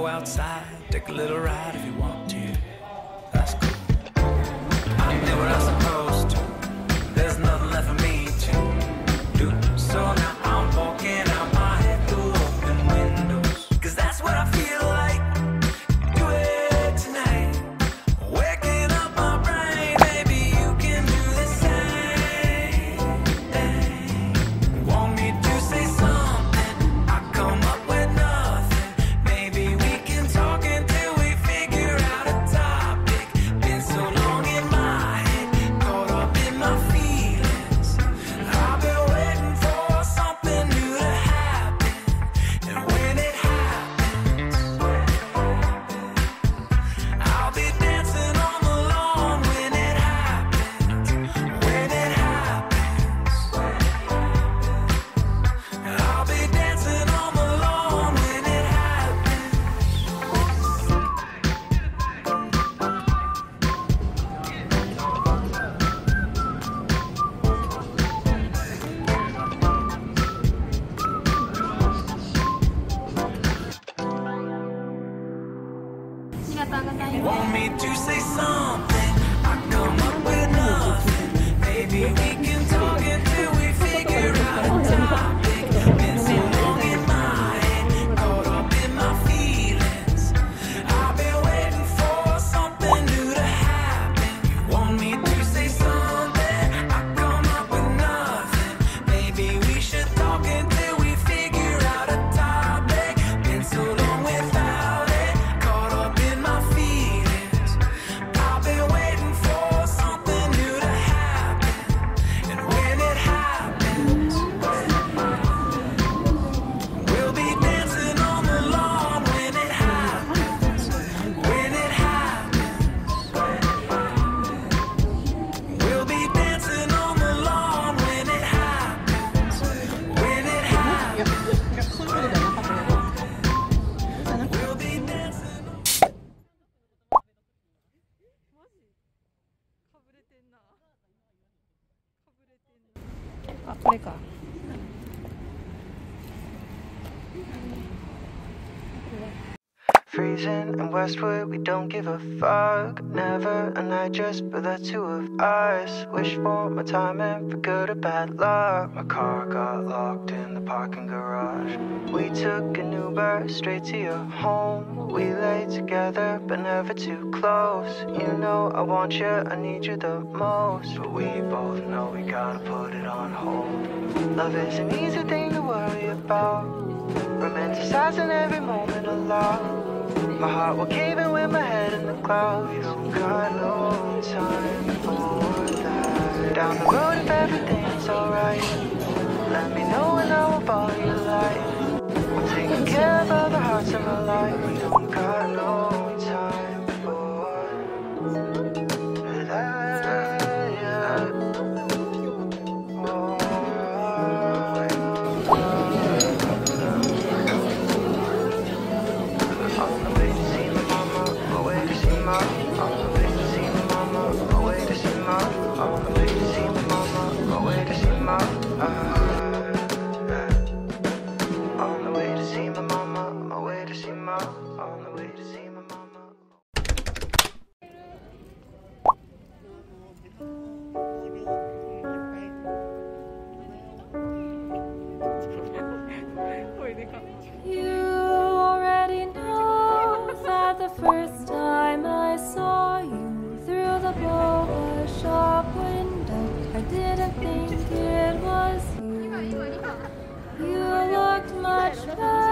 go outside, take a little ride if you want to. That's cool. I never asked Want me to say something? 对吧？freezing in Westwood, we don't give a fuck. Never a night just for the two of us. Wish for my time and for good or bad luck. My car got locked in the parking garage. We took an Uber straight to your home. We lay together, but never too close. You know I want you, I need you the most. But we both know we gotta put it on hold. Love is an easy thing to worry about. Romanticizing every moment alone. My heart will cave in with my head in the clouds. You got no time for that. Down the road if everything's alright, let me know and I will follow your light. I'm taking care of other hearts in my life. first time I saw you through the boa shop window, I didn't think it was you. You looked much better.